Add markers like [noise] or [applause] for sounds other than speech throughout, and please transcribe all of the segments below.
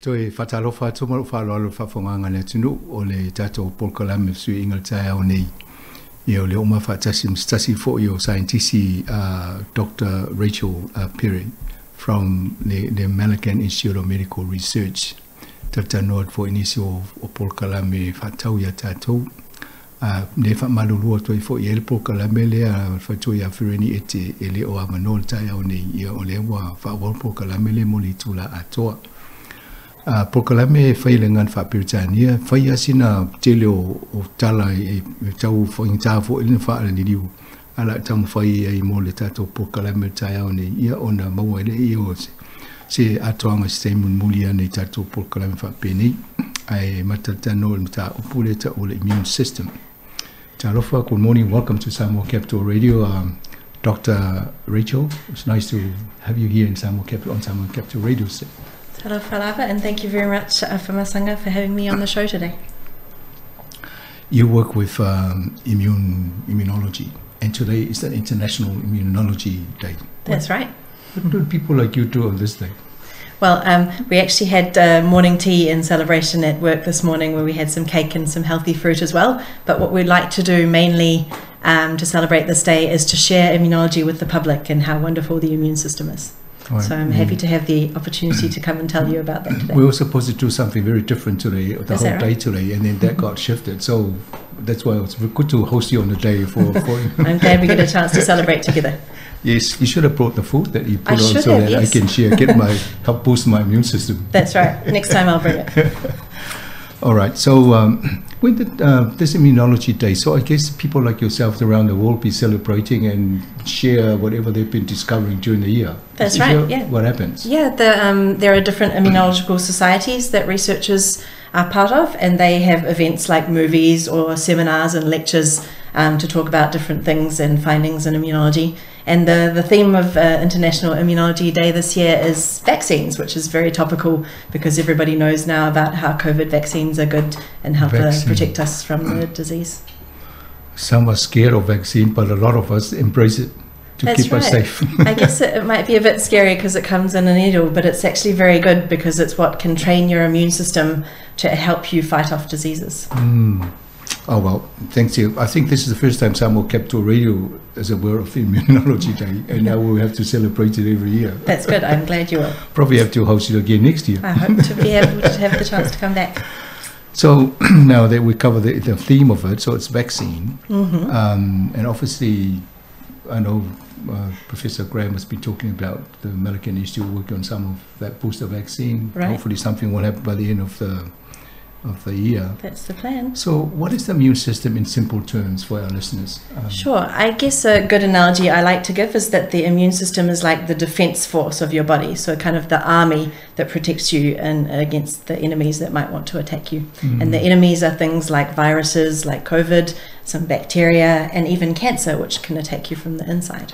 To e whatalofa atu maru whaloalo whawhonganga le tunu o le tato polkalame sui ingal tae au le fo uh, Dr. Rachel uh, Perry from the, American Institute of Medical Research. Tata noat fo inisi o, o polkalame whatau ia tatou. Uh, ne wha malulua toi fo i ele polkalame le a whatua ia whirini e te ele o au le atoa. Pokalame fai le ngan fa piritania fai asina tele o, tala e, e tau fai ta fo ile fa le niu ala tam fai e mo le tato tai au ne ia ona mau ele i o se se atoanga mun mulia ne tato pokalame fa peni ai matata no le mata upule ta o le immune system Talofa, good morning. Welcome to Samoa Capital Radio. Um, Dr. Rachel, it's nice to have you here in Samoa Capital on Samoa Capital Radio. Hello, Falava, and thank you very much, uh, Masanga, for having me on the show today. You work with um, immune immunology, and today is the International Immunology Day. That's what, right. What do people like you do on this day? Well, um, we actually had uh, morning tea in celebration at work this morning where we had some cake and some healthy fruit as well. But what we'd like to do mainly um, to celebrate this day is to share immunology with the public and how wonderful the immune system is. Right. So I'm happy mm. to have the opportunity to come and tell you about that today. We were supposed to do something very different today, the Is whole right? day today, and then that got shifted. So that's why it's good to host you on the day for. [laughs] for I'm glad we get a chance to celebrate together. Yes, you should have brought the food that you put I on so have, that yes. I can share, get my help boost my immune system. That's right. Next time I'll bring it. [laughs] All right. So um, [clears throat] with the, uh, this immunology day, so I guess people like yourselves around the world be celebrating and share whatever they've been discovering during the year. That's Is right, yeah. What happens? Yeah, the, um, there are different immunological societies that researchers are part of, and they have events like movies or seminars and lectures um, to talk about different things and findings in immunology. And the, the theme of uh, International Immunology Day this year is vaccines, which is very topical because everybody knows now about how COVID vaccines are good and help uh, protect us from the disease. Some are scared of vaccine, but a lot of us embrace it to That's keep us right. safe. [laughs] I guess it, it might be a bit scary because it comes in a needle, but it's actually very good because it's what can train your immune system to help you fight off diseases. Mm. Oh well, thanks you. I think this is the first time Samoa Capital Radio is aware of Immunology Day, and now we have to celebrate it every year. That's good. I'm glad you will. [laughs] Probably have to host it again next year. I hope to be able to have the [laughs] chance to come back. So [clears throat] now that we cover the, the theme of it, so it's vaccine, hmm um, and obviously, I know uh, Professor Graham has been talking about the Malaghan Institute working on some of that booster vaccine. Right. Hopefully, something will happen by the end of the of the year. That's the plan. So, what is the immune system in simple terms for our listeners? Um, Sure. I guess a good analogy I like to give is that the immune system is like the defense force of your body. So, kind of the army that protects you and against the enemies that might want to attack you. mm, And the enemies are things like viruses, like COVID, some bacteria, and even cancer, which can attack you from the inside.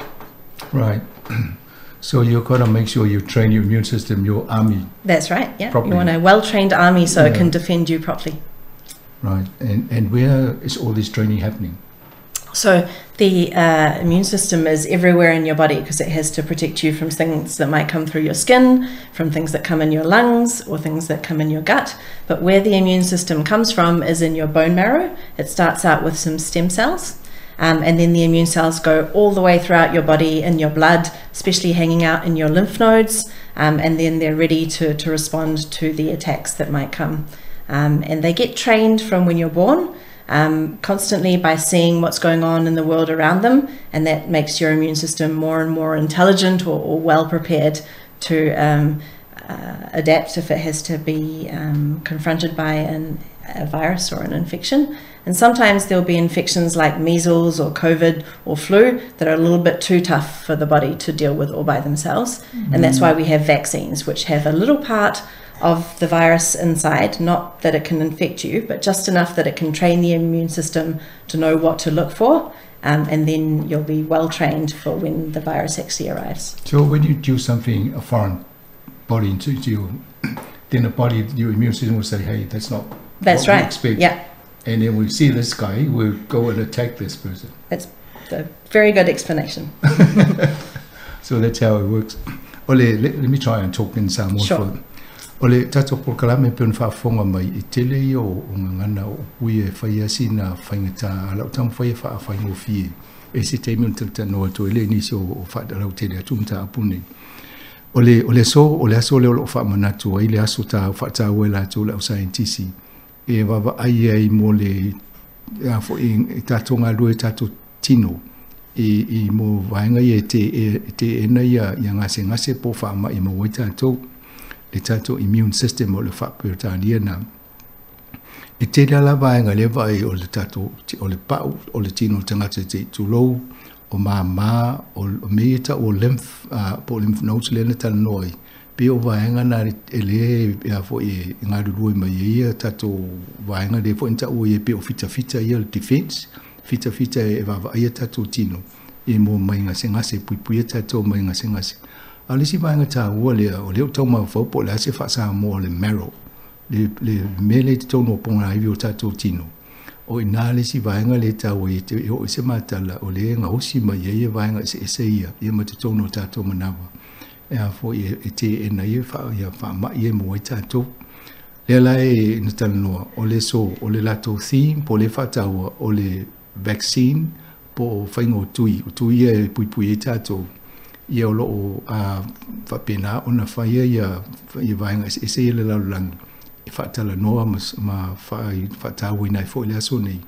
Right. [clears throat] so you've got to make sure you train your immune system, your army, That's right. Yeah. Properly. You want a well trained army so it can defend you properly. right? And and where is all this training happening? So the uh, immune system is everywhere in your body because it has to protect you from things that might come through your skin, from things that come in your lungs, or things that come in your gut. But where the immune system comes from is in your bone marrow. It starts out with some stem cells. Um, and then the immune cells go all the way throughout your body in your blood, especially hanging out in your lymph nodes, um, and then they're ready to, to respond to the attacks that might come. Um, and they get trained from when you're born um, constantly by seeing what's going on in the world around them, and that makes your immune system more and more intelligent or, or well prepared to um, uh, adapt if it has to be um, confronted by an, a virus or an infection. And sometimes there'll be infections like measles or COVID or flu that are a little bit too tough for the body to deal with all by themselves. And that's why we have vaccines, which have a little part of the virus inside, not that it can infect you, but just enough that it can train the immune system to know what to look for. Um, and then you'll be well trained for when the virus actually arrives. So when you do something, a foreign body into you, then the body, your immune system will say, "Hey, that's not That's what we right. expect." Yeah, And then we see this guy, we'll go and attack this person. That's a very good explanation. [laughs] So that's how it works. Ole, let, let me try and talk in Samoa. Sure. for- O le tato por kalame pe una whaafonga mai i tele i o o ngangana o ui e whaia sina whaingata ala o tamu whaia wha whaingo fie e si te imu tata noa to ele nisi o o whaata lau tele atu mta apune o le o le so o le aso le o lo wha manatu ai le aso ta whaata wela tu le o scientisi e wawa ai ai mo le a fo i tato ngā lue tato tino. I, i mo vaenga i e te, e, te ena ia i ngase ngase po whaama i mo wai tato le tato immune system o le whapirtania na e te la vaenga le vai o le tato o le pau o le tino tangata te tulou o mā mā o, o meita o lymph uh, po lymph nodes le na tala noi pe o vaenga na ele e a fo e nga du lui mai e ta vaenga le fo inta o e pe o fita fita e le defense. Fita fita e va va e ta tino. E mo mai nga se nga se pui pui ta to mai nga se nga se ali si vaenga ta o le o le to ma fo po la se fa sa mo le mero le le mele to no po na i o ta tino. O ina le si vaenga le ta o e te o se ma ta la o le nga o si mai ye vaenga se se ia ye ma te to no ta to ia foʻi e te ena ia ia faamaʻi e mo ai tatou lea la e na talanoa o le so o le latou theme po le faataua o le vaccine po o faiga o tui o tui ia e puipui ai tatou ia o loo a faapena ona faia ia ia vaega eseese ia le lalolagi e faatalanoa ma faatauina ai foʻi le aso nei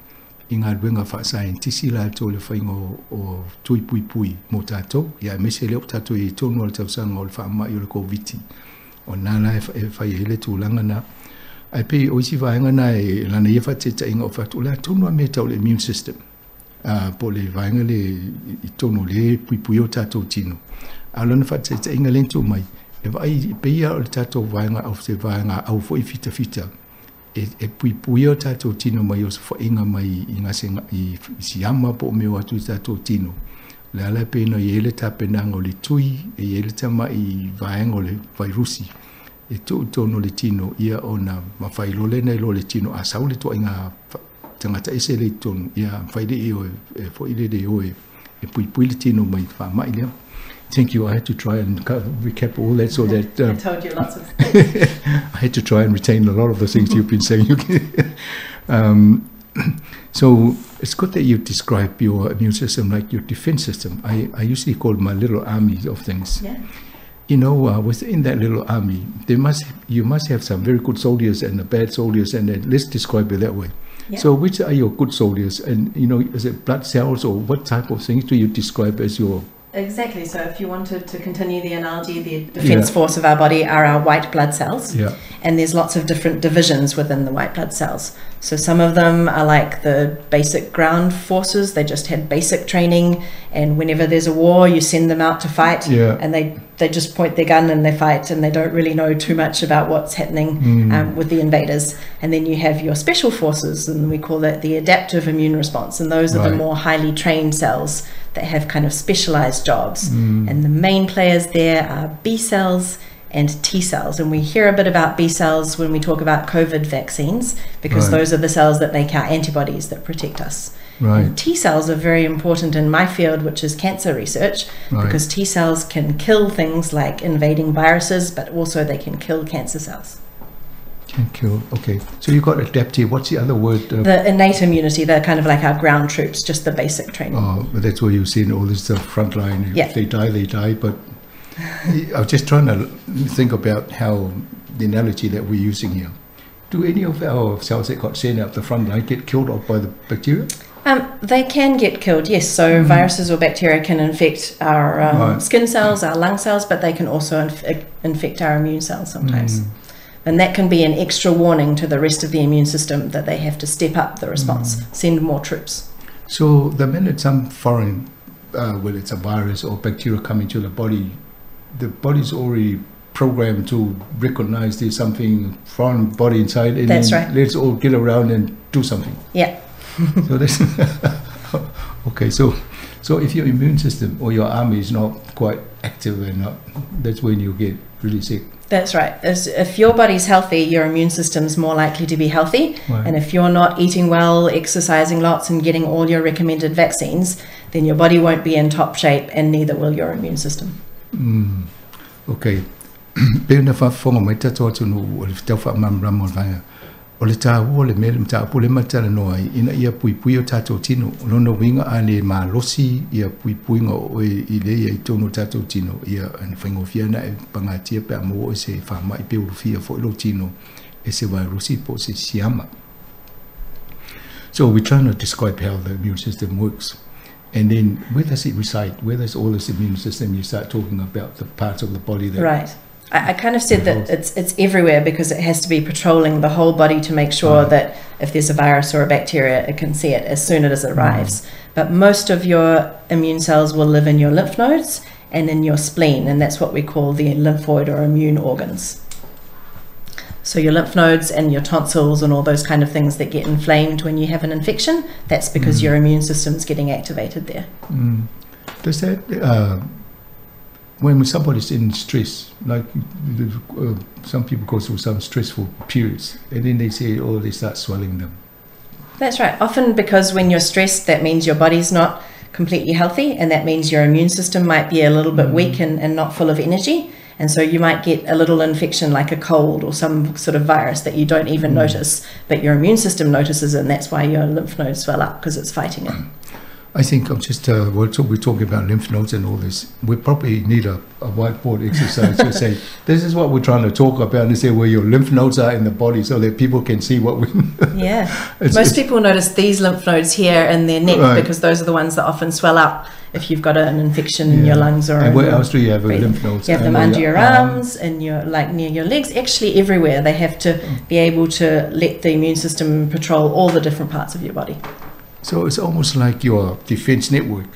i ngā ruenga wha scientisi la tō le whaingo o tui pui pui mō tātou. Ia me se leo tātou i tōnu al tau sanga o le wha mai o le COVID. O nāna e whai e le tūlanga na ai pe o isi vaenga na e lana ia whateta inga o whatu. La tōnu a me tau le immune system. Uh, po le vaenga le i tōnu le pui pui o tātou tino. A lana whate te inga lento mai, e vai pe ia o le tātou vaenga au te vaenga au fo i fita fita. E, e pui pui o tātou tino mai o se inga mai i ngase i, i si ama po meo atu tātou tino. Le ala pe no i ele tā penanga o le tui, e i ele tama i vaenga o le vairusi. E tō tono le tino ia o na mawhailo le nei lo le tino a sau le tō inga tangata ese le tonu ia whaide i o e fo ile de o e pui pui le tino mai wha mai lea. Thank you. I had to try and recap all that so that uh, [laughs] I told you lots of [laughs] things. I had to try and retain a lot of the things you've been saying. [laughs] um, [clears throat] so it's good that you describe your immune system like your defense system. I, I usually call my little army of things. Yeah. You know, uh, within that little army, they must you must have some very good soldiers and the bad soldiers, and then let's describe it that way. Yeah. So, which are your good soldiers? And you know, is it blood cells or what type of things do you describe as your? Exactly. So, if you wanted to continue the analogy, the defense yeah. force of our body are our white blood cells. Yeah. And there's lots of different divisions within the white blood cells. So, some of them are like the basic ground forces. They just had basic training, and whenever there's a war, you send them out to fight. Yeah. And they they just point their gun and they fight, and they don't really know too much about what's happening Mm. um, with the invaders. And then you have your special forces, and we call that the adaptive immune response. And those are the more highly trained cells that have kind of specialized jobs. Mm. And the main players there are B cells and T cells. And we hear a bit about B cells when we talk about COVID vaccines, because Right. those are the cells that make our antibodies that protect us. Right. And T cells are very important in my field, which is cancer research, Right. because T cells can kill things like invading viruses, but also they can kill cancer cells. Thank you. Okay. So you've got adaptive. What's the other word? Uh, The innate immunity, they're kind of like our ground troops, just the basic training. Oh, but that's where you've seen all this stuff frontline. Yeah. If they die, they die. But I was just trying to think about how the analogy that we're using here. Do any of our cells that got sent out the front line get killed off by the bacteria? They can get killed, yes. So viruses or bacteria can infect our um, Right. skin cells, our lung cells, but they can also inf- infect our immune cells sometimes. Mm. And that can be an extra warning to the rest of the immune system that they have to step up the response, send more troops. So the minute some foreign, uh, whether it's a virus or bacteria come into the body, the body's already programmed to recognize there's something foreign body inside, and That's right. let's all get around and do something. Yeah. So that's [laughs] okay. So, so if your immune system or your army is not quite active and not, that's when you get really sick. That's right. As- If your body's healthy, your immune system's more likely to be healthy. Right. And if you're not eating well, exercising lots, and getting all your recommended vaccines, then your body won't be in top shape, and neither will your immune system. Mm. Okay. [clears throat] pe na fa fonga mai ta to no o le tau fa mam ram o le o le po le mata no ai ina ia pui pui o tato tino. No no winga a le ma losi ia pui pui ngo o i le ia i tono tato tino. Ia an whaingo fia na e panga tia pe o se wha mai pe uru fia fo lo tino e se vai rosi po se siama. So we're trying to describe how the immune system works. And then where does it reside? Where does all this immune system you start talking about the parts of the body that Right. I, I kind of said that it's it's everywhere because it has to be patrolling the whole body to make sure Right. that if there's a virus or a bacteria, it can see it as soon as it arrives. But most of your immune cells will live in your lymph nodes and in your spleen, and that's what we call the lymphoid or immune organs. So your lymph nodes and your tonsils and all those kind of things that get inflamed when you have an infection, that's because Mm. your immune system's getting activated there. Mm. Does that, uh, when somebody's in stress, like uh, some people go through some stressful periods, and then they say, oh, they start swelling them. That's right. Often because when you're stressed, that means your body's not completely healthy, and that means your immune system might be a little bit weak and, and not full of energy. And so you might get a little infection like a cold or some sort of virus that you don't even notice, but your immune system notices, and that's why your lymph nodes swell up because it's fighting it. [clears throat] I think I'm just, uh, we're, talk, we're talking about lymph nodes and all this. We probably need a, a whiteboard exercise to say, [laughs] this is what we're trying to talk about, and say where your lymph nodes are in the body so that people can see what we. [laughs] Yeah. It's- Most it's- people notice these lymph nodes here in their neck Right. because those are the ones that often swell up if you've got an infection in your lungs or and where else do you have breathing. lymph nodes? You have them under your arm. arms and your like near your legs. Actually, everywhere they have to be able to let the immune system patrol all the different parts of your body. So it's almost like your defense network.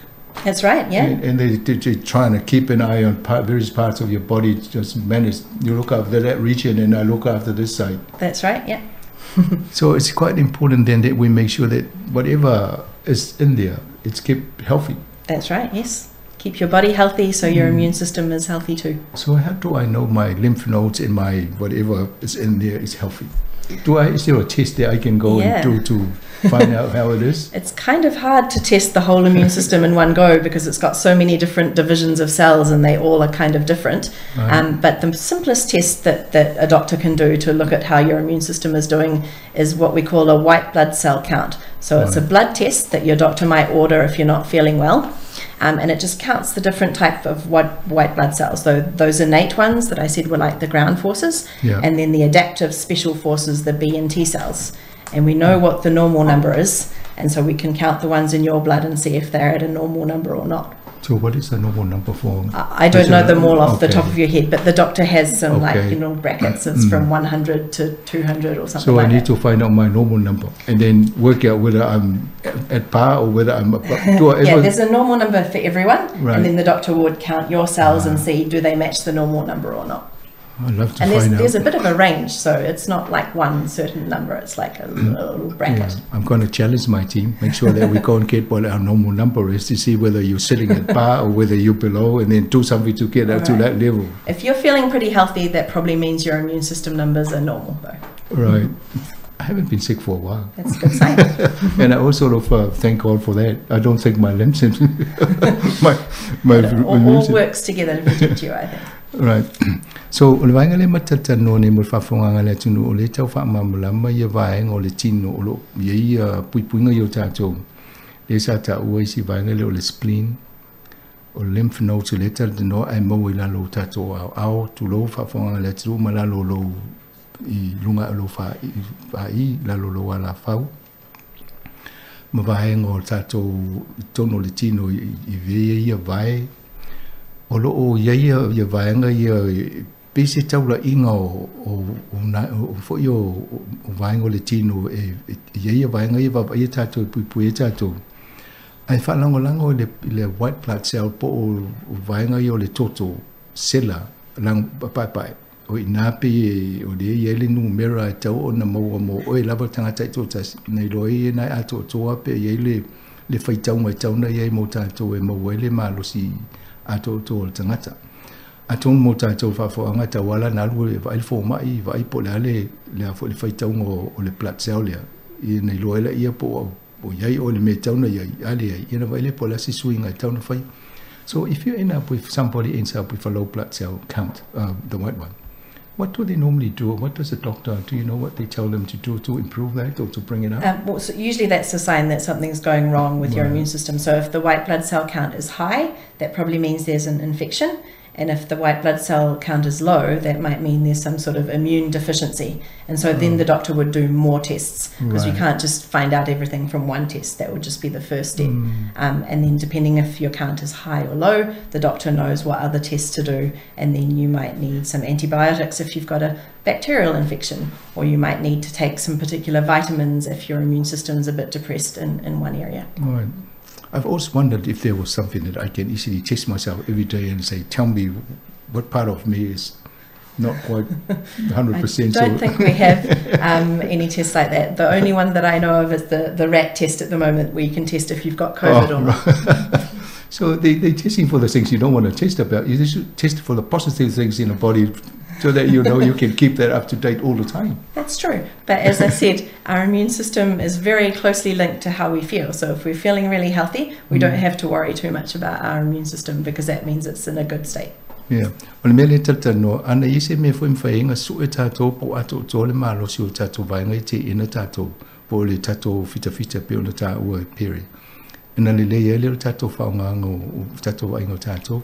That's right. Yeah. And, and they, they're trying to keep an eye on part, various parts of your body. Just manage. You look after that region, and I look after this side. That's right. Yeah. [laughs] [laughs] So it's quite important then that we make sure that whatever is in there, it's kept healthy. That's right. Yes. Keep your body healthy so your Mm. immune system is healthy too. So how do I know my lymph nodes and my whatever is in there is healthy? Do I is there a test that I can go Yeah. and do to find out how it is? [laughs] It's kind of hard to test the whole immune system in one go because it's got so many different divisions of cells and they all are kind of different. Right. Um, but the simplest test that, that a doctor can do to look at how your immune system is doing is what we call a white blood cell count. So it's a blood test that your doctor might order if you're not feeling well. Um, and it just counts the different type of white, white blood cells. So those innate ones that I said were like the ground forces, Yeah. and then the adaptive special forces, the B and T cells. And we know what the normal number is, and so we can count the ones in your blood and see if they're at a normal number or not. So what is the normal number for? I don't know them all off the top of your head, but the doctor has some like you know brackets. It's Mm. from 100 to 200 or something So I need that. to find out my normal number and then work out whether I'm at- par or whether I'm above. [laughs] Yeah, there's a normal number for everyone, Right. and then the doctor would count your cells and Ah. see do they match the normal number or not. I'd love to And there's find there's a bit of a range, so it's not like one certain number. It's like a, little bracket. Yeah, I'm going to challenge my team, make sure that we go and get what our normal number is to see whether you're sitting at par or whether you're below, and then do something to get out to that level. If you're feeling pretty healthy, that probably means your immune system numbers are normal, though. Right. I haven't been sick for a while, That's a good sign. [laughs] and I also sort of uh, thank God for that. I don't think my lymph system, [laughs] my my It all, immune all works together to protect you, I think. Right. [clears throat] So o le wainga le tata no ne mo fafonga nga le tunu o le tau fa mamula ma ye waenga o le tino o lo ia ia puipuinga yo tatou. Le sa ta ua si waenga le o le spleen o le lymph nodes le tata de no ai mo i lalo tatou au au tu lo fafonga le tunu ma lalo lo i lunga lo fa i fa i lalo lo wala fau. Ma waenga o tatou tono le tino i vea ia waenga o lo o ia ia ia vaenga ia pese taula inga o o o na o fo yo o vaenga o le tino e e- ia ia vaenga ia va ia tato pui pui tato ai fa lango lango o le le white blood cell po o o vaenga ia o le toto sela lang pai pai o ina pe e- o le ia le numera e tau o na mo mo o e lava tanga tai to tas nei loi na ato to pe ia le le fai tau mai tau na ia mo tato e mo le malo si a to to o tangata a ton mo ta to fa fo anga wala na lu va il fo mai va i po le ale le a fo le fai tau o o le plat cell le i nei lo ele ia po o ia o le me tau na ia ale ia na va le po la si swing a na fai. So if you end up with somebody ends up with a low blood cell count, uh, the white one, what do they normally do? What does the doctor do? You know what they tell them to do to improve that or to bring it up? Um, well, so usually that's a sign that something's going wrong with your immune system. So if the white blood cell count is high, that probably means there's an infection. And if the white blood cell count is low, that might mean there's some sort of immune deficiency. And so then the doctor would do more tests because you Right. can't just find out everything from one test. That would just be the first step. Mm. Um, and then, depending if your count is high or low, the doctor knows what other tests to do. And then you might need some antibiotics if you've got a bacterial infection, or you might need to take some particular vitamins if your immune system's a bit depressed in, in one area. Right. I've always wondered if there was something that I can easily test myself every day and say, tell me what part of me is not quite [laughs] 100%. I don't so- think we have [laughs] um, any tests like that. The only one that I know of is the, the rat test at the moment, where you can test if you've got COVID Oh, or not. [laughs] So they, they're testing for the things you don't want to test about. You should test for the positive things in the body so that you know you can keep that up to date all the time. That's true. But as I said, our immune system is very closely linked to how we feel. So if we're feeling really healthy, we Mm. don't have to worry too much about our immune system because that means it's in a good state. Yeah. O le mele tata no ana i se me fwim whainga su e tātou po ato tō le malo si o tātou vainga te ina tātou po le tātou fita fita pe o le tā ua e. Ina le le o tātou whaonganga o tātou vainga o tātou.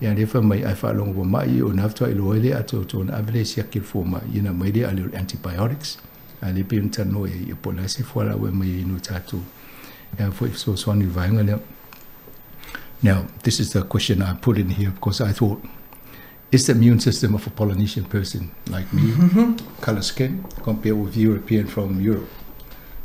Ia le wha mai ai whaalongo wa mai o naftua i le ato tō na avele si akir fō mai ina mai le ale o antibiotics. A le pe unta no e i po la se whala ua mai ino tātou. Ia fo i so swani vainga leo. Now, this is the question I put in here because I thought, is the immune system of a Polynesian person like me, color skin, compared with European from Europe?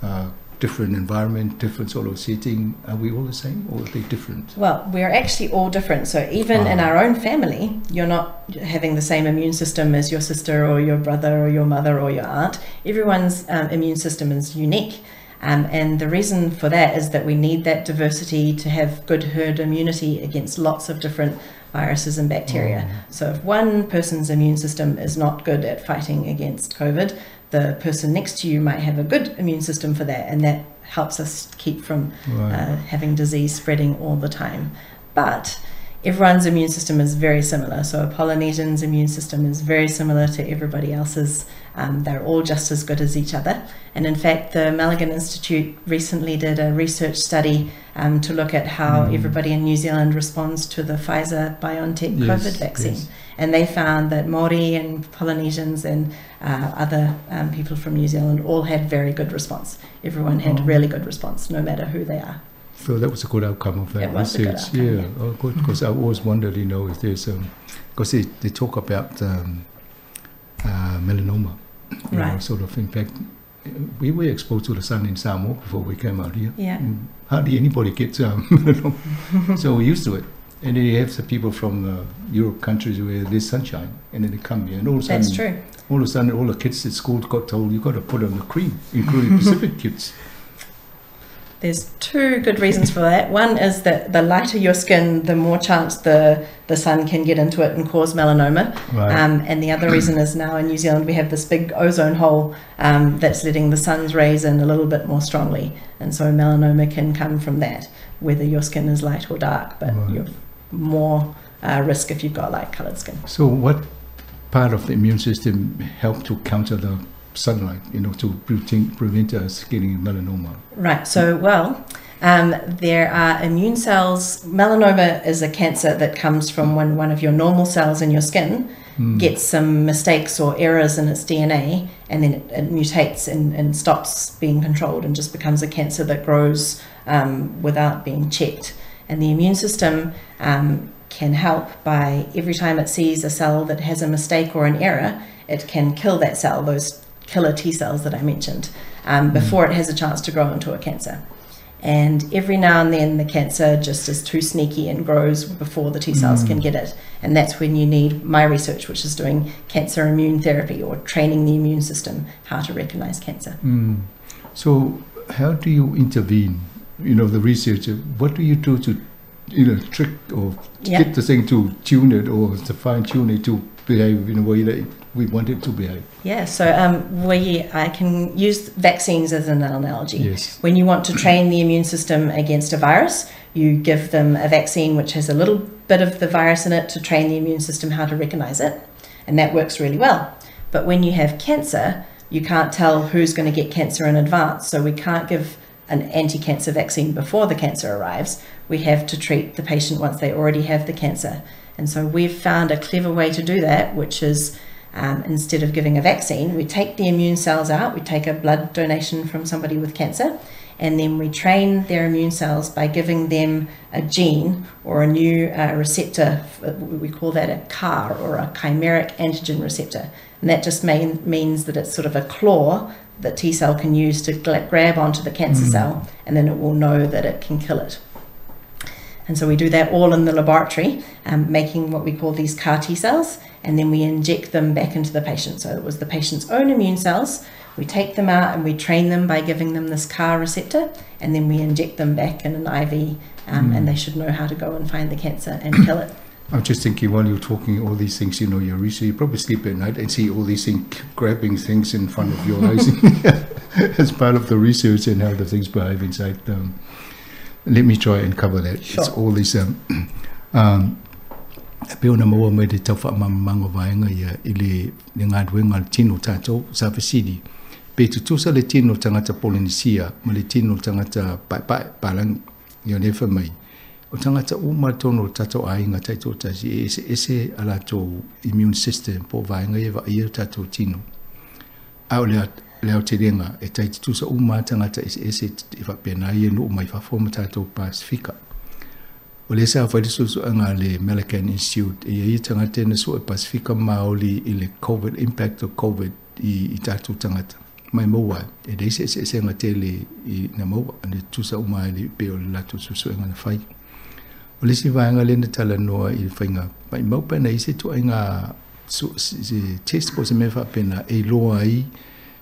Uh, different environment, different sort of setting. Are we all the same or are they different? Well, we're actually all different. So even in Ah. our own family, you're not having the same immune system as your sister or your brother or your mother or your aunt. Everyone's um, immune system is unique. Um, and the reason for that is that we need that diversity to have good herd immunity against lots of different viruses and bacteria. So if one person's immune system is not good at fighting against COVID, the person next to you might have a good immune system for that, and that helps us keep from Right. uh, having disease spreading all the time. But everyone's immune system is very similar. So a Polynesian's immune system is very similar to everybody else's. Um, they're all just as good as each other. And in fact, the Malaghan Institute recently did a research study um, to look at how Mm. everybody in New Zealand responds to the Pfizer BioNTech Yes, COVID vaccine. yes. And they found that Maori and Polynesians and uh, other um, people from New Zealand all had very good response. Everyone had Oh. really good response, no matter who they are. So that was a good outcome of that It was a good research. outcome, yeah. oh, good. Because I always wondered, you know, if there's um, because they, they talk about um, uh, melanoma, you know, Right. sort of. In fact, we were exposed to the sun in Samoa before we came out here. Yeah. Mm, Hardly anybody gets um, [laughs] melanoma, so we're used to it. And then you have some people from uh, Europe countries where there's sunshine, and then they come here, and all of a sudden, That's true. All of a sudden, all the kids at school got told you've got to put on the cream, including Pacific [laughs] kids. There's two good reasons for that. One is that the lighter your skin, the more chance the, the sun can get into it and cause melanoma. Right. Um, and the other reason is now in New Zealand we have this big ozone hole um, that's letting the sun's rays in a little bit more strongly. And so melanoma can come from that, whether your skin is light or dark, but Right. you're more uh, risk if you've got light coloured skin. So, what part of the immune system help to counter the sunlight, you know, to prevent, prevent us getting melanoma? Right. So, well, um, there are immune cells. Melanoma is a cancer that comes from when one of your normal cells in your skin Mm. gets some mistakes or errors in its DNA, and then it, it mutates and, and stops being controlled and just becomes a cancer that grows um, without being checked. And the immune system um, can help by every time it sees a cell that has a mistake or an error, it can kill that cell, those killer T cells that I mentioned, um, before it has a chance to grow into a cancer. And every now and then, the cancer just is too sneaky and grows before the T cells can get it. And that's when you need my research, which is doing cancer immune therapy or training the immune system how to recognize cancer. Mm. So, how do you intervene? You know, the researcher, what do you do to, you know, trick or Yeah. get the thing to tune it or to fine tune it to behave in a way that we want it to behave? Yeah, so um, we I can use vaccines as an analogy. Yes. When you want to train the immune system against a virus, you give them a vaccine which has a little bit of the virus in it to train the immune system how to recognize it, and that works really well. But when you have cancer, you can't tell who's going to get cancer in advance. So we can't give an anti cancer vaccine before the cancer arrives. We have to treat the patient once they already have the cancer. And so we've found a clever way to do that, which is um, instead of giving a vaccine, we take the immune cells out, we take a blood donation from somebody with cancer, and then we train their immune cells by giving them a gene or a new uh, receptor. We call that a CAR or a chimeric antigen receptor. And that just mean, means that it's sort of a claw that T cell can use to grab onto the cancer mm. cell, and then it will know that it can kill it. And so we do that all in the laboratory, um, making what we call these CAR T cells, and then we inject them back into the patient. So it was the patient's own immune cells. We take them out and we train them by giving them this CAR receptor, and then we inject them back in an IV, um, mm. and they should know how to go and find the cancer and kill it. [coughs] I'm just thinking while you're talking all these things, you know, you're research, you probably sleep at night and see all these things, grabbing things in front of your eyes [laughs] [laughs] as part of the research and how the things behave inside them. Let me try and cover that. Sure. It's all these. Um, [clears throat] um, peo na maua mai te tau wha mamamango vaenga ia i le, le ngā le tino tātou sa whasiri. Pe tu tusa le tino tangata Polynesia, ma le tino tangata pai pai palang i o nefa mai. o tangata uma tono tato ainga taito tasi ese ese ala to immune system po vainga e va ia tato tino au le le te renga e taiti tusa uma tangata ese ese e va pena ia no mai fa forma tato pacifica o le sa fa diso so anga le Malaghan Institute e ia tangata na so e pacifica maoli i le covid impact of covid i, i tato tangata. Mai moa e le ese ese nga tele i na moa ane tusa uma le pe o le lato susu nga na fai o le si vaenga le na tala noa i whainga. Mai mau pena i se tu ai ngā se test po se me wha pena e loa ai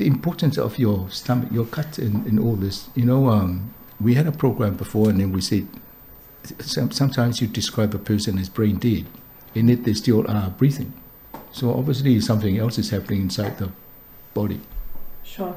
the importance of your stomach your gut in, in all this you know um, we had a program before and then we said sometimes you describe a person as brain dead in it they still are breathing so obviously something else is happening inside the body sure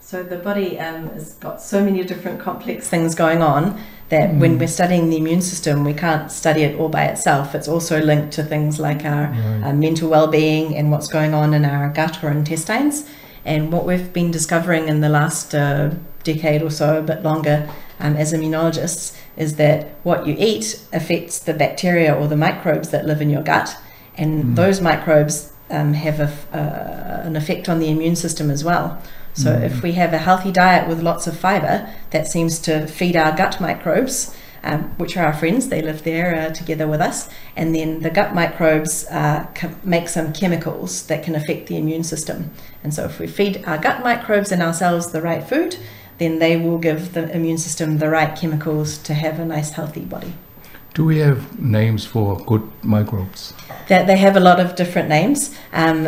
so the body um, has got so many different complex things going on that mm. when we're studying the immune system, we can't study it all by itself. It's also linked to things like our, right. our mental well-being and what's going on in our gut or intestines. And what we've been discovering in the last uh, decade or so, a bit longer, um, as immunologists, is that what you eat affects the bacteria or the microbes that live in your gut, and mm. those microbes um, have a, uh, an effect on the immune system as well. So mm. if we have a healthy diet with lots of fiber, that seems to feed our gut microbes, um, which are our friends. They live there uh, together with us, and then the gut microbes uh, make some chemicals that can affect the immune system. And so if we feed our gut microbes and ourselves the right food, then they will give the immune system the right chemicals to have a nice healthy body. Do we have names for good microbes? That they have a lot of different names. Um,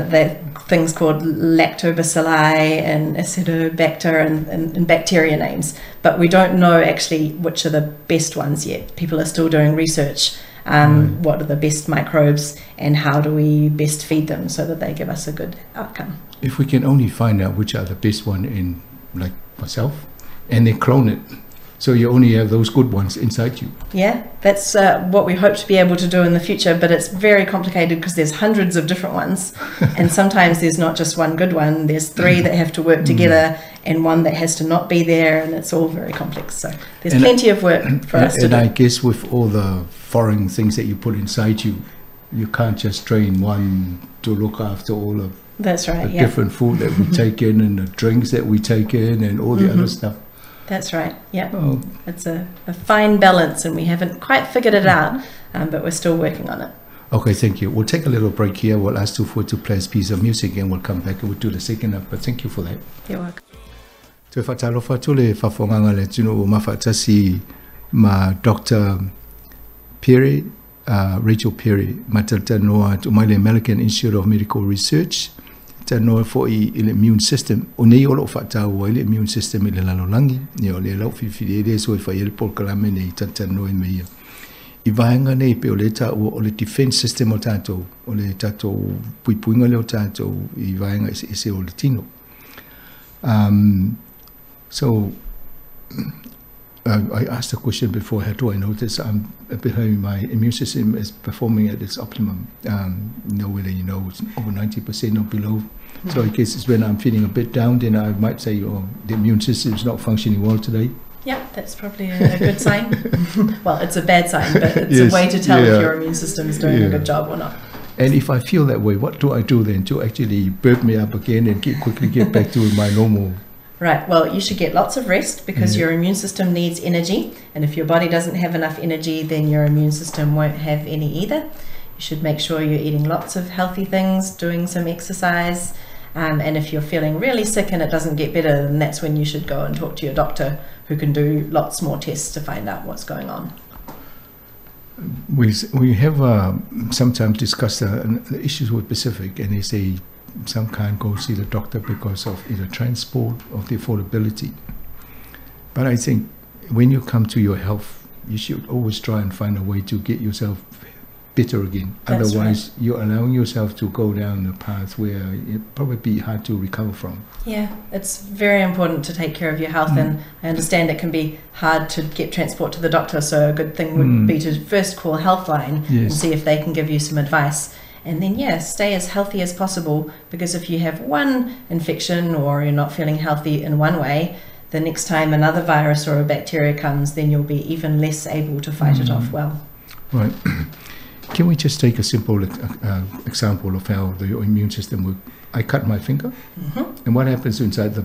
things called lactobacilli and acidobacter and, and, and, bacteria names, but we don't know actually which are the best ones yet. People are still doing research. Um, mm. What are the best microbes and how do we best feed them so that they give us a good outcome? If we can only find out which are the best one in, like myself, and then clone it so you only have those good ones inside you. Yeah, that's uh, what we hope to be able to do in the future, but it's very complicated because there's hundreds of different ones. [laughs] and sometimes there's not just one good one, there's three that have to work mm. together and one that has to not be there, and it's all very complex. So there's and plenty of work for us to and do. And I guess with all the foreign things that you put inside you, you can't just train one to look after all of that's right, the yeah. different food that we [laughs] take in and the drinks that we take in and all the mm-hmm. other stuff. That's right. Yeah. Oh. It's a, a, fine balance, and we haven't quite figured it out, um, but we're still working on it. Okay, thank you. We'll take a little break here. We'll ask Tufu to play a piece of music, and we'll come back and we'll do the second up. But thank you for that. You're welcome. Te whatalofa tule whawhonganga le tino o mawhatasi ma Dr. Perret, uh, Rachel Perret, matata noa tu mai le Malaghan Institute of Medical Research, ta noa fo i le immune system, o nei o lo whatau wa i le immune system i le lalolangi, ni o le lau whiwhiri e le so i whai ele pol kalame nei tata noa i meia. I vaenga nei pe o le ta o le defense system o tātou, o le tātou puipuinga le o tātou i vaenga i se o le tino. Um, so, I asked a question before, how do I know this? I'm behind my immune system is performing at its optimum. Um, you know, whether you know it's over 90% or below. Mm-hmm. So I guess it's when I'm feeling a bit down, then I might say, oh, the immune system is not functioning well today. Yeah, that's probably a, a good sign. [laughs] well, it's a bad sign, but it's Yes, a way to tell yeah. if your immune system is doing Yeah. a good job or not. And if I feel that way, what do I do then to actually burp me up again and get, quickly get back to my normal? [laughs] Right, well, you should get lots of rest because Yeah. your immune system needs energy. And if your body doesn't have enough energy, then your immune system won't have any either. You should make sure you're eating lots of healthy things, doing some exercise. Um, and if you're feeling really sick and it doesn't get better, then that's when you should go and talk to your doctor who can do lots more tests to find out what's going on. We, we have uh, sometimes discussed uh, the issues with Pacific, and they say some can't go see the doctor because of either transport or the affordability. But I think when you come to your health, you should always try and find a way to get yourself better again. That's Otherwise, you're allowing yourself to go down a path where it probably be hard to recover from. Yeah, it's very important to take care of your health, and I understand it can be hard to get transport to the doctor. So a good thing would Mm. be to first call Healthline and see if they can give you some advice. And then, yeah, stay as healthy as possible because if you have one infection or you're not feeling healthy in one way, the next time another virus or a bacteria comes, then you'll be even less able to fight it Mm. off well. Right. Can we just take a simple uh, example of how the immune system works? I cut my finger, hmm and what happens inside the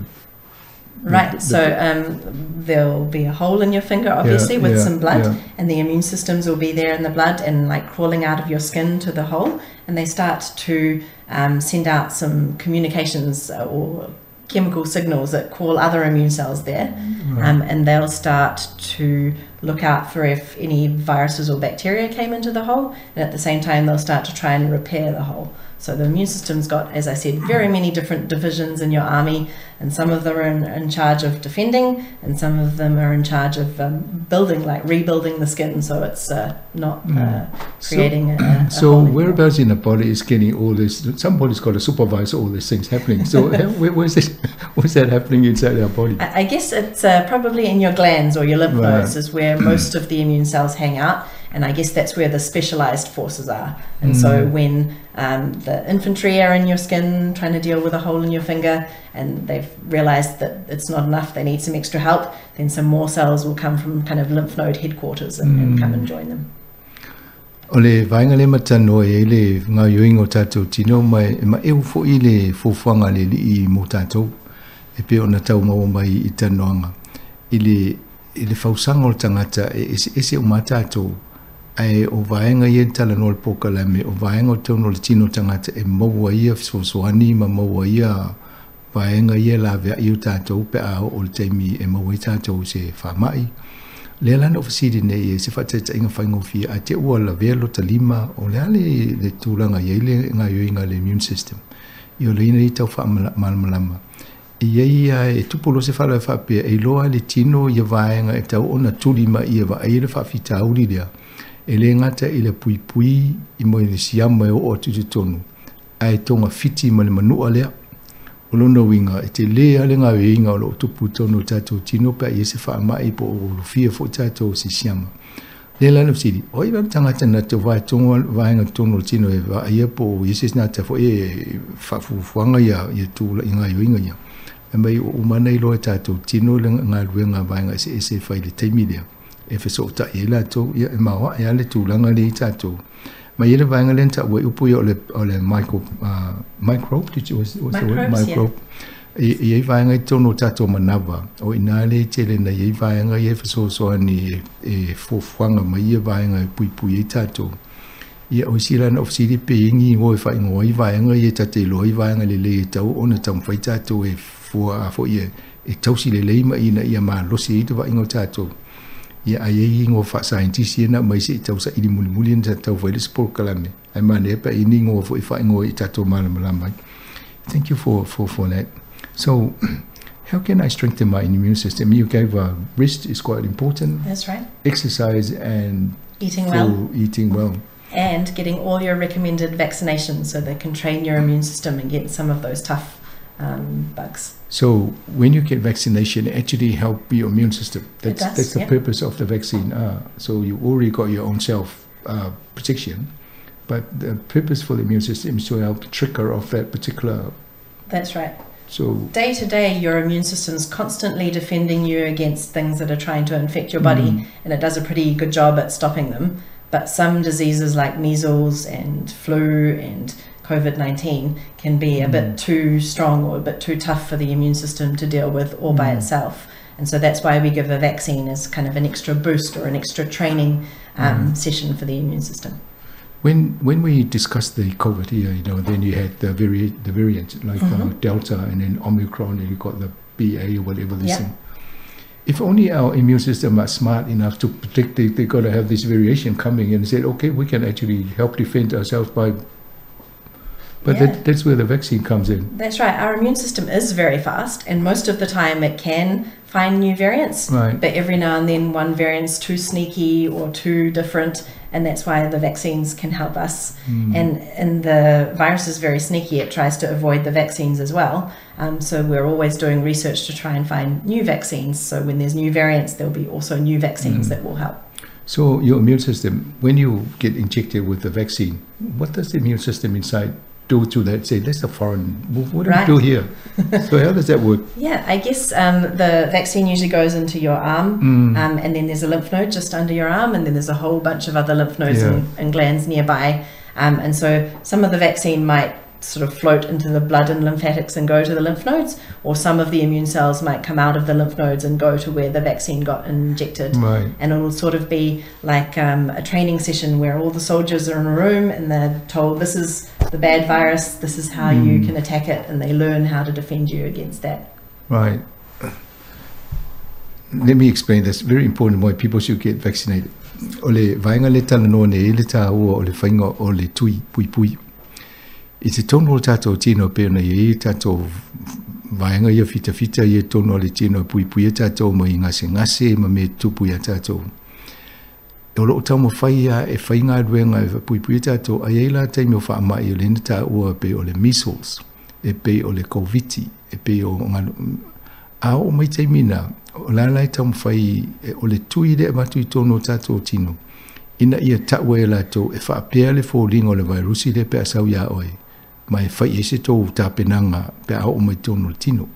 Right, the- so um, there'll be a hole in your finger, obviously, Yeah, with yeah, some blood. yeah. and the immune systems will be there in the blood and like crawling out of your skin to the hole and they start to um, send out some communications uh, or chemical signals that call other immune cells there. Right. um, and they'll start to look out for if any viruses or bacteria came into the hole. And at the same time they'll start to try and repair the hole so the immune system's got as i said very many different divisions in your army and some of them are in, in charge of defending and some of them are in charge of um, building like rebuilding the skin so it's uh, not uh, Mm. So- creating a, a [clears throat] So whereabouts in the body is getting all this? Somebody's got to supervise all these things happening. So [laughs] where, where's it? What's that happening inside our body? I I guess it's uh, probably in your glands or your lymph Right. nodes is where most of the immune cells hang out, and I guess that's where the specialized forces are. And so Mm. when um, the infantry are in your skin trying to deal with a hole in your finger, and they've realized that it's not enough, they need some extra help, then some more cells will come from kind of lymph node headquarters and, and come and Mm. join them. O le vainga le matano e le ngā yoingo tātou tino mai ma eu fo i le fōwhanga le li i mō tātou e pe ona tau maua mai i tanoanga i le, i le whausanga o tangata e ese, ese o mā tātou ai o vaenga i tala no le poka la me o vaenga o tau no le tino tangata e maua ia fisosoani ma maua ia vaenga ia la vea i o tātou pe a o le teimi e maua i tātou se whamai le lana o fasiri nei e se whateta inga whaingo fia a te ua la vea lota lima o le ale le tūranga i eile ngā le immune system. I o le ina i tau wha malamalama i ei a e tupolo se whala e e loa le tino i a vaenga e tau ona tulima i a va e le lea e le ngata i le pui pui i mo i le siama e o o tutu tonu a e tonga fiti ma le manua lea o lona winga e te lea le ngā weinga o lo tupu tonu tātou tino pa i e se wha mai po o lo fia fo tātou si siama. Le lana siri, o iwa tangata na te vai tonga vaenga tonu o tino e wa ia po o yeses nā te fo e whafufuanga ia i tūla i ngā weinga ia. E mai o umana i loa tātou tino le ngā luenga vaenga se e se whai le teimi lea. E wheso ta i e la tō, ia e mawa e ale tūlanga le i tātou. Ma i le vaenga le nta ua upu i o le, o le micro, uh, microbe, did you, was, was the word? Microbes, yeah. microbe. I, i ei vaenga i tono tātou manawa. O ina le te le na i ei vaenga i e whasosoa ni e, e fofuanga ma i e vaenga i pui pui i tātou. Ia o sira na ofisiri pe ingi o e whai ngoi i vaenga i e tate lo i vaenga le le i tau o na tau mwhai tātou e fua a fo i e, e tausi le leima i na i a maa losi i te vai ingo tātou. Ia ai ai ngo fa scientist ina mai se tau sa ili muli muli na tau vai sport kalame ai mane pa ini ngo fo i fa ngo i tato mala mala mai thank you for for for that so [clears throat] how can I strengthen my immune system? You gave a rest is quite important. That's right. Exercise and Eating well. eating well. and getting all your recommended vaccinations so they can train your immune system and get some of those tough um, bugs. So when you get vaccination, it actually help your immune system. That's does, that's the yeah. purpose of the vaccine. Uh, so you already got your own self uh, protection, but the purpose for the immune system is to help trigger off that particular. That's right. So Day to day, your immune system's constantly defending you against things that are trying to infect your body, Mm. and it does a pretty good job at stopping them. But some diseases like measles and flu and COVID 19 can be a Mm. bit too strong or a bit too tough for the immune system to deal with all by Mm. itself. And so that's why we give a vaccine as kind of an extra boost or an extra training um, Mm. session for the immune system. when when we discussed the COVID here, you know, then you had the vari- the variants like uh, Mhm. Delta and then Omicron, and you got the BA or whatever this Yeah. thing. If only our immune system are smart enough to predict they, they got to have this variation coming and said, okay, we can actually help defend ourselves by. But Yeah. that, that's where the vaccine comes in. That's right. Our immune system is very fast, and most of the time it can find new variants. Right. But every now and then, one variant's too sneaky or too different, and that's why the vaccines can help us. Mm. And and the virus is very sneaky; it tries to avoid the vaccines as well. Um, so we're always doing research to try and find new vaccines. So when there's new variants, there'll be also new vaccines Mm. that will help. So your immune system, when you get injected with the vaccine, what does the immune system inside do to that? Say, that's a foreign. What what do Right. you do here? so how does that work? [laughs] Yeah, I guess um, the vaccine usually goes into your arm, Mm. um, and then there's a lymph node just under your arm, and then there's a whole bunch of other lymph nodes Yeah. and, and glands nearby. Um, and so some of the vaccine might sort of float into the blood and lymphatics and go to the lymph nodes, or some of the immune cells might come out of the lymph nodes and go to where the vaccine got injected. Right. And it'll sort of be like um, a training session where all the soldiers are in a room and they're told this is the bad virus, this is how you Mm. can attack it, and they learn how to defend you against that. Right. Let me explain this. Very important why people should get vaccinated. O le vaenga le tala no ne le tā ua o le whainga o le tui pui pui. I te tono o tātou tino pe i e tātou vaenga ia fita fita i e tono le tino pui pui e tātou ma i ngase ngase ma me tupu ia tātou. E o loo tau mo whai a e whainga ruenga e pui pui e tātou a eila taimi o wha mai o le nita ua pe o le measles, e pe o le covid e pe o ngā... a o mai taimina, o la lai tam fai e o le tui le matu i tono tātou tino ina ia taua e lato e wha pia le fōlinga le vairusi le pe asau ia oe mai fai e se tou tapenanga pe a o mai tonu le tino.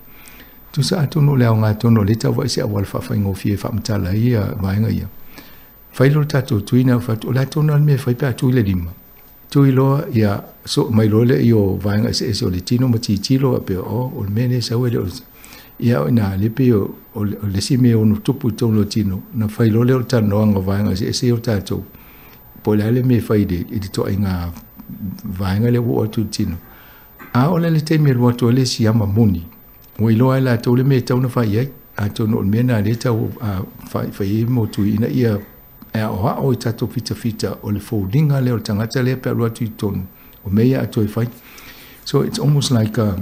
Tu sa atono le au ngā tono le tau vai se awal whawhai ngofi e whamatala ia vaenga ia. Fai lor tato tui na whatu o la tono al mea fai pe atu le lima. Tui loa ia so mai lo le i o vaenga se ese o le tino ma ti tilo a pe o o le mene sa wele le o ia o na le pe o le si me sime o no tupu tono tino. Na fai lole o tano anga vaenga se se o tato po le ale me fai de i toa inga vaenga le wo tu tino a o le te me lo to si ama moni o i lo ala to le me tau na fai ai a to no me na le tau a fai fai mo tu ina ia e o ha o i tato fita fita o le fo dinga le o tangata le pe lo tu tono o me ia to i fai so it's almost like uh,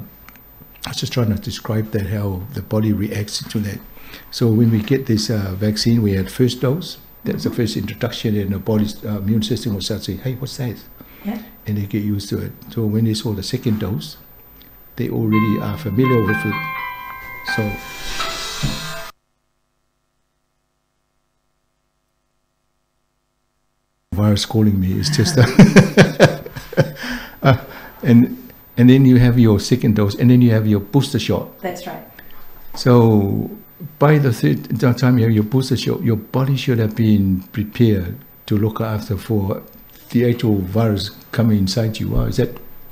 I was just trying to describe that how the body reacts to that. So when we get this uh, vaccine, we had first dose. That's the first introduction, and the body's uh, immune system will start saying, "Hey, what's that?" Yeah. And they get used to it. So when they saw the second dose, they already are familiar with it. So virus calling me is just [laughs] uh, and and then you have your second dose, and then you have your booster shot. That's right. So by the third time you have your booster shot, your body should have been prepared to look after for the actual virus coming inside you. Uh, Is that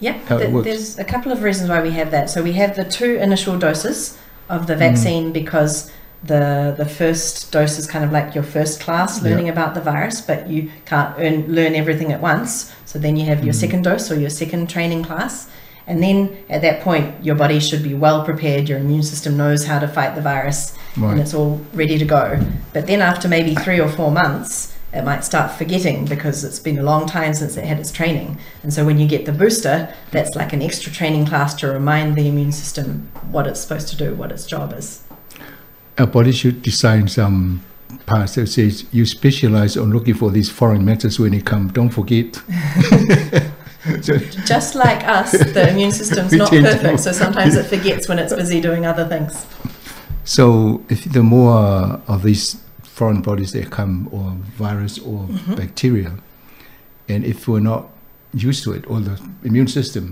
Yeah, How it th- works. there's a couple of reasons why we have that. So we have the two initial doses of Mm. the vaccine because the the first dose is kind of like your first class learning about the virus, but you can't earn, learn everything at once. So then you have your Mm. second dose or your second training class, And then at that point, your body should be well prepared. Your immune system knows how to fight the virus Right. and it's all ready to go. But then after maybe three or four months, it might start forgetting because it's been a long time since it had its training. And so when you get the booster, that's like an extra training class to remind the immune system what it's supposed to do, what its job is. Our body should design some parts that says you specialize on looking for these foreign matters when they come. Don't forget. [laughs] so, Just like us, the [laughs] immune system's not perfect, so sometimes it forgets when it's [laughs] busy doing other things. so if the more of these foreign bodies that come, or virus or Mm-hmm. bacteria, and if we're not used to it, or the immune system,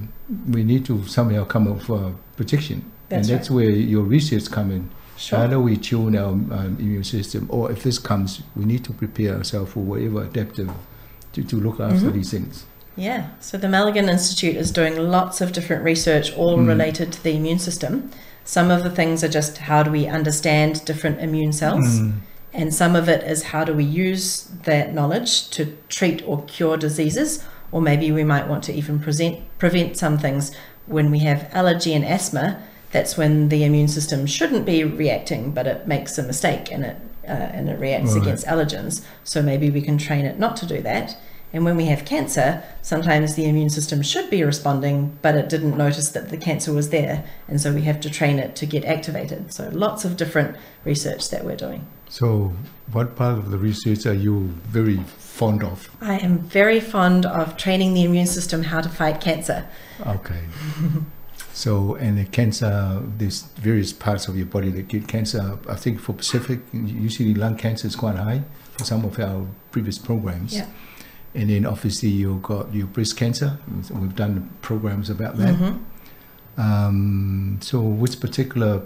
we need to somehow come up for protection. That's and that's where your research come in. How do we tune our um, immune system? Or if this comes, we need to prepare ourselves for whatever adaptive to, to look after Mhm. these things. Yeah, so the Malaghan Institute is doing lots of different research, all Mm. related to the immune system. Some of the things are just how do we understand different immune cells, Mm. And some of it is how do we use that knowledge to treat or cure diseases, or maybe we might want to even present, prevent some things when we have allergy and asthma. That's when the immune system shouldn't be reacting, but it makes a mistake and it uh, and it reacts Right. against allergens. So maybe we can train it not to do that. And when we have cancer, sometimes the immune system should be responding, but it didn't notice that the cancer was there. And so we have to train it to get activated. So lots of different research that we're doing. So, what part of the research are you very fond of? I am very fond of training the immune system how to fight cancer. Okay. [laughs] so, and the cancer, there's various parts of your body that get cancer. I think for Pacific, usually lung cancer is quite high for some of our previous programs. Yeah. And then obviously you've got your breast cancer. We've done programs about that. Mhm. Um, so, which particular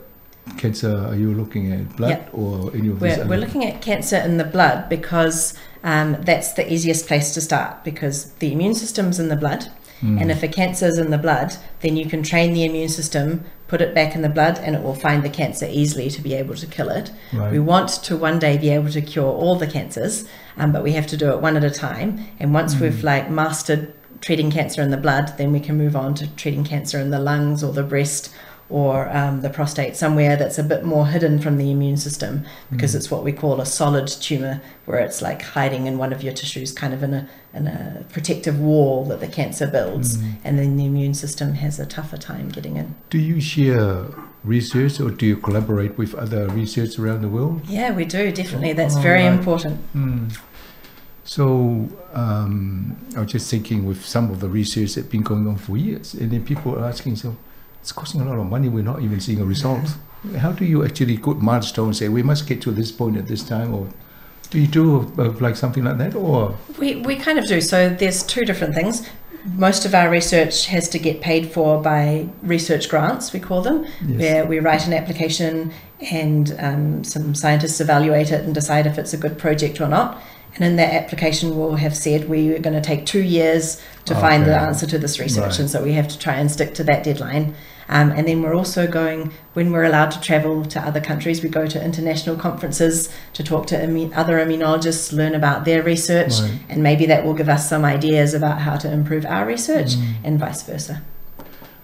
cancer are you looking at? Blood Yeah. or any of these? We're, other- we're looking at cancer in the blood because um, that's the easiest place to start because the immune system's in the blood. Mm. And if a cancer is in the blood, then you can train the immune system, put it back in the blood, and it will find the cancer easily to be able to kill it. right. We want to one day be able to cure all the cancers, um, but we have to do it one at a time. And once we've like mastered treating cancer in the blood, then we can move on to treating cancer in the lungs or the breast or um, the prostate, somewhere that's a bit more hidden from the immune system, because it's what we call a solid tumor, where it's like hiding in one of your tissues, kind of in a in a protective wall that the cancer builds, Mm. and then the immune system has a tougher time getting in. Do you share research or do you collaborate with other research around the world? Yeah, we do definitely. That's Oh, very right. important. Mm. So um, I was just thinking with some of the research that's been going on for years, and then people are asking, so it's costing a lot of money. We're not even seeing a result. How do you actually put milestones? Say we must get to this point at this time, or do you do uh, like something like that, or We, we kind of do. So there's two different things. Most of our research has to get paid for by research grants, we call them, Yes. where we write an application and um, some scientists evaluate it and decide if it's a good project or not. And in that application, we'll have said we're going to take two years to find the answer to this research. Right. And so we have to try and stick to that deadline. Um, and then we're also going, when we're allowed to travel to other countries, we go to international conferences to talk to other immunologists, learn about their research, Right. and maybe that will give us some ideas about how to improve our research Mm. and vice versa.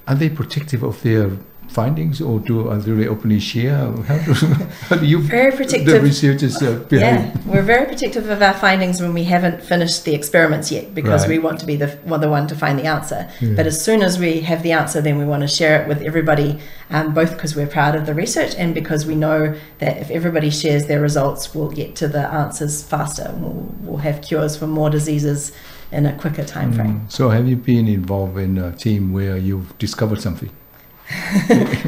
are they protective of their findings, or do are they openly share? How do, [laughs] how do you Very the protective. researchers uh, behave? Yeah, we're very protective of our findings when we haven't finished the experiments yet because Right. we want to be the, well, the one to find the answer. Yeah. But as soon as we have the answer, then we want to share it with everybody, um, both because we're proud of the research and because we know that if everybody shares their results, we'll get to the answers faster we'll, we'll have cures for more diseases in a quicker time frame. Mm. So have you been involved in a team where you've discovered something?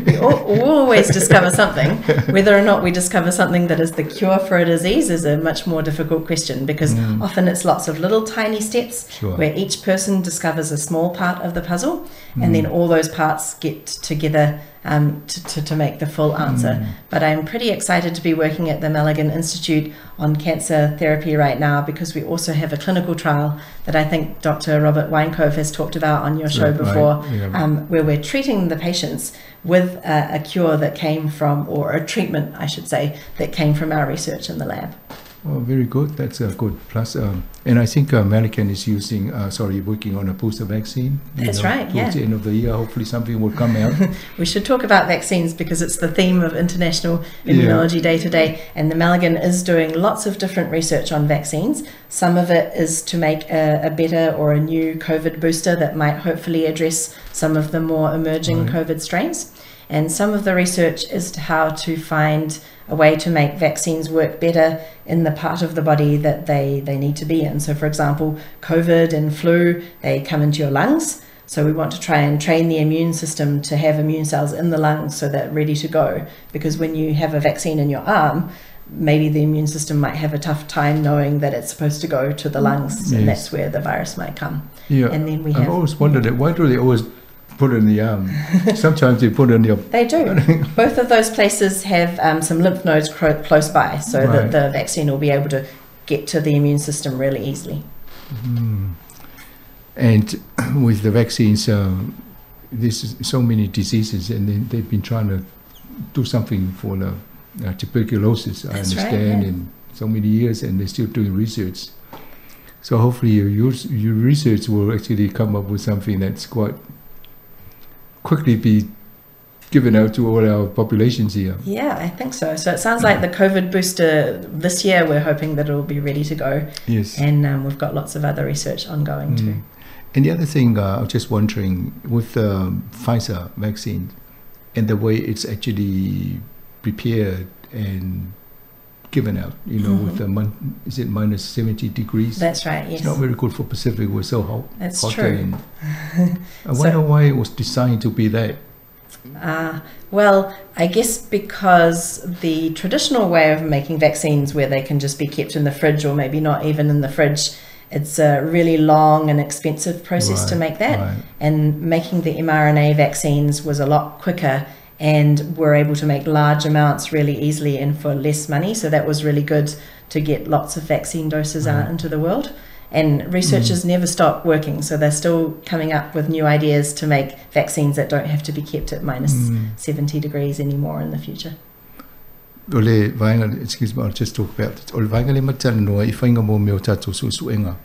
We al- we always discover something. Whether or not we discover something that is the cure for a disease is a much more difficult question because Mm. often it's lots of little tiny steps Sure. where each person discovers a small part of the puzzle and then Mm. all those parts get together um, to, to, to make the full answer. Mm. But I'm pretty excited to be working at the Malaghan Institute on cancer therapy right now because we also have a clinical trial that I think Dr. Robert Weinkove has talked about on your show Right, before right, yeah. um, where we're treating the patients with a, a cure that came from, or a treatment, I should say, that came from our research in the lab. Oh, very good. That's a good plus. Um, and I think uh, American is using, uh, sorry, working on a booster vaccine. That's know, right, Towards yeah. the end of the year, hopefully something will come out. [laughs] We should talk about vaccines because it's the theme of International Yeah. Immunology Day today. And the Malaghan is doing lots of different research on vaccines. Some of it is to make a, a better or a new COVID booster that might hopefully address some of the more emerging Right. COVID strains. And some of the research is to how to find a way to make vaccines work better in the part of the body that they, they need to be in. So, for example, COVID and flu, they come into your lungs. So, we want to try and train the immune system to have immune cells in the lungs so that ready to go. Because when you have a vaccine in your arm, maybe the immune system might have a tough time knowing that it's supposed to go to the lungs, and that's where the virus might come. Yeah. And then we I've have. always wondered that. Why do they always put it in the arm? Sometimes they put it in your. [laughs] They do. [laughs] Both of those places have um, some lymph nodes cro- close by, so Right. that the vaccine will be able to get to the immune system really easily. Hmm. And [clears throat] with the vaccines, um, there's so many diseases, and they, they've been trying to do something for the uh, tuberculosis. I That's right, understand yeah. in so many years, and they're still doing research. So hopefully, your your your research will actually come up with something that's quite quickly be given out to all our populations here. Yeah, I think so. So it sounds like the COVID booster this year, we're hoping that it will be ready to go. Yes. And um, we've got lots of other research ongoing too. Mm. And the other thing, uh, I was just wondering, with the Pfizer vaccine and the way it's actually prepared and given out, you know, with Mhm. the mon- is it minus seventy degrees? That's right, yes. It's not very good for Pacific. We're so hot. That's hot true. And [laughs] I wonder why it was designed to be that. Uh, well, I guess because the traditional way of making vaccines, where they can just be kept in the fridge or maybe not even in the fridge, it's a really long and expensive process to make that. right. And making the mRNA vaccines was a lot quicker and we're able to make large amounts really easily and for less money. So that was really good to get lots of vaccine doses out into the world. And researchers never stop working, so they're still coming up with new ideas to make vaccines that don't have to be kept at minus Mm. 70 degrees anymore in the future. Ole vainga, excuse me, I'll just talk about it. Ole vainga le matala noa i whainga mō meo tātou su suenga.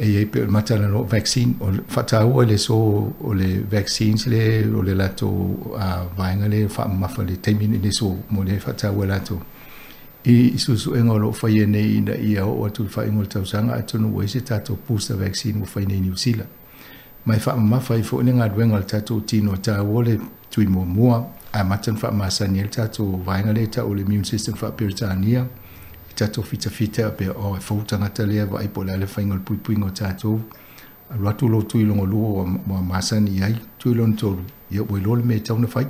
E e pe matala no vaccine, o le whatau le so o le vaccines le, o le lato uh, vainga le wha mafa le teimini le so mo le whatau e lato. I i su suenga o lo whaia nei ina i a o atu whainga o le tausanga atonu o ese tātou booster vaccine o whaine i New Zealand. Mai wha mafa i fo ngā duenga le tātou tino tā o le tui mua mua, a matan fa masani el tato vainga le ta o le immune system fa peritania i tato fita fita pe o e fou tangata lea wa ipo le le whainga le pui pui ngo tato a ratu lo tui longo luo wa masani ai tui lon tolu i o lo le me tauna whai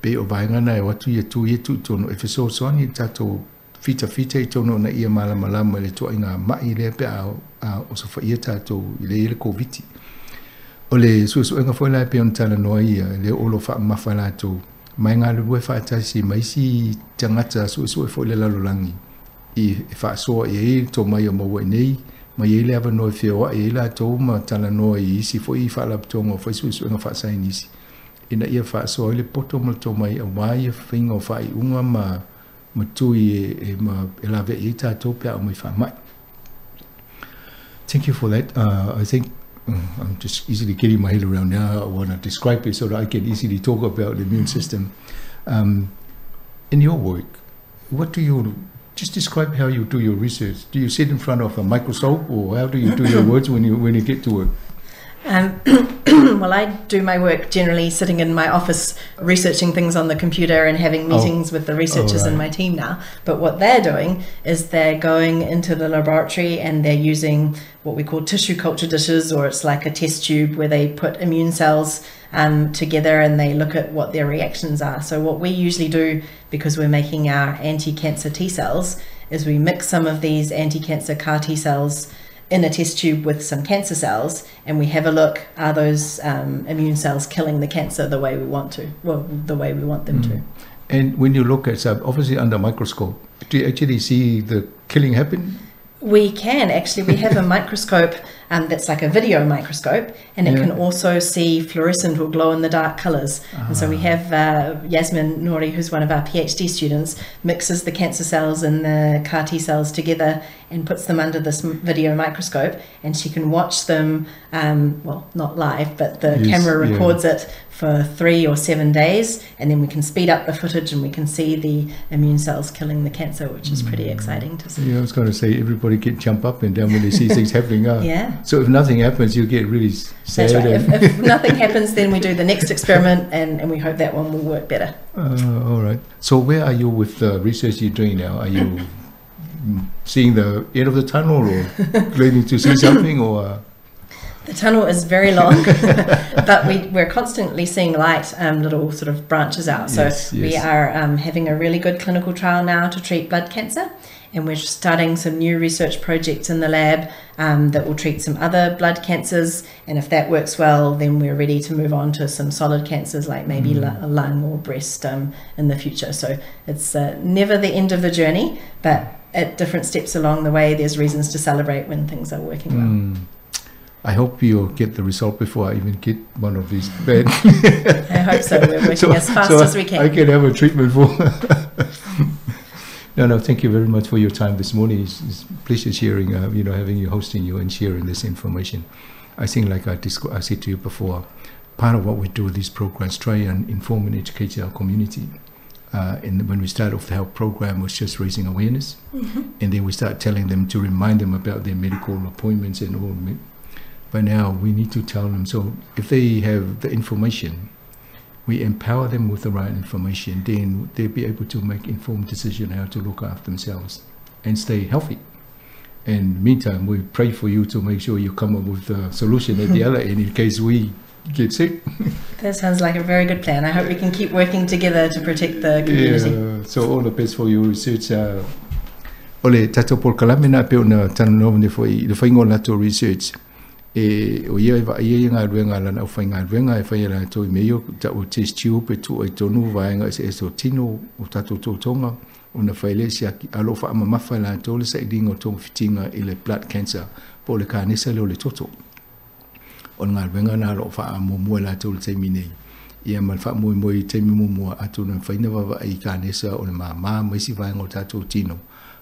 pe o vainga na e watu i e tu i e tu tono e fiso soani tato fita fita i tono na ia mala malama le tua inga mai le pe a, a o sa whaia tato i le i le COVID-19 o le suasuenga foi lai pe on tala noa ia le olo fa mafa latou mai ngā lulue fa atasi mai si tangata suasue foi le lalolangi i e fa soa i e to mai o maua nei mai e le ava noa whioa e la tau ma tala noa i isi foi i fa laptonga foi suasuenga fa sai nisi ina ia fa soa i le poto ma to mai a wai e whinga o fa i unga ma ma tui e, e ma e la ve i tātou pia o mai fa mai Thank you for that. Uh, I think mm, I'm just easily getting my head around now. I want to describe it so that I can easily talk about the immune system. Um, in your work, what do you just describe how you do your research? Do you sit in front of a microscope, or how do you do your words when you when you get to work? Um, [coughs] well, I do my work generally sitting in my office researching things on the computer and having Oh. meetings with the researchers in right. my team now. But what they're doing is they're going into the laboratory and they're using what we call tissue culture dishes, or it's like a test tube where they put immune cells um, together and they look at what their reactions are. So, what we usually do, because we're making our anti cancer T cells, is we mix some of these anti cancer CAR T cells in a test tube with some cancer cells and we have a look are those um, immune cells killing the cancer the way we want to well the way we want them to And when you look at so obviously under microscope, do you actually see the killing happen? we can actually we have a [laughs] microscope um, that's like a video microscope, and it Yeah. can also see fluorescent or glow in the dark colors. And so we Ah. have uh, Yasmin Nori, who's one of our PhD students, mixes the cancer cells and the CAR T cells together and puts them under this video microscope, and she can watch them. Um, well, not live, but the Yes, camera yeah. records it for three or seven days, and then we can speed up the footage and we can see the immune cells killing the cancer, which is pretty Mm. exciting to see. Yeah, I was going to say everybody can jump up and down when they see [laughs] things happening. Uh, Yeah. So if nothing happens, you get really sad. That's right. If, if [laughs] nothing happens, then we do the next experiment, and, and we hope that one will work better. Uh, all right. So where are you with the research you're doing now? Are you seeing the end of the tunnel or [laughs] planning to see something or? Uh, The tunnel is very long, [laughs] but we, we're constantly seeing light, um, little sort of branches out. So Yes, we are um, having a really good clinical trial now to treat blood cancer, and we're starting some new research projects in the lab um, that will treat some other blood cancers. And if that works well, then we're ready to move on to some solid cancers like maybe Mm. lu- lung or breast um, in the future. So it's uh, never the end of the journey, but at different steps along the way, there's reasons to celebrate when things are working well. mm, I hope you'll get the result before I even get one of these [laughs] bad. I hope so. We're working [laughs] as fast so as we can. I can have a treatment for. [laughs] no, no. Thank you very much for your time this morning. It's, it's a pleasure sharing. Uh, you know, having you hosting you and sharing this information. I think, like I, disc- I said to you before, part of what we do with these programs try and inform and educate our community. Uh, and when we start off the health program, was just raising awareness, and then we start telling them to remind them about their medical appointments and all. But now we need to tell them. So if they have the information, we empower them with the right information, then they'll be able to make informed decision how to look after themselves and stay healthy. And meantime, we pray for you to make sure you come up with a solution at the other end in case we sick. That sounds like a very good plan. I hope we can keep working together to protect the community. Yeah, so all the best for your research. Uh, ole tato por kalamena pe ona tanu no ne foi le foi ngola to research e o ia va ia nga ruenga la na foi nga ruenga e foi la to me yo ta o test tube pe tu e tonu va nga se so tino o tato to tonga ona foi le sia ki alo fa ma mafa la to le sai dingo to fitinga i le blood cancer po le kanisa le o le toto on nga ruenga na lo fa mo mo la to le sai minei ia mal fa mo mo i te mi mo mo atu na fa ina va i kanisa o le mama mo si va ngo tato tino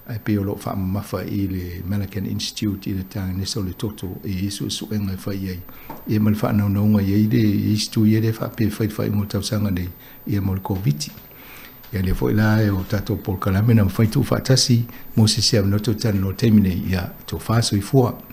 ai pe o lo fa ma fa i le American Institute i le tanga ne so le toto e isu su enga fa i ai e mal fa na no nga i de i stu i de fa pe fa fa ngo tau sanga nei i mo le covid ia le foi la e o tato por kalame na fa tu fa tasi mo se se no to tan no temine ia to fa so i fua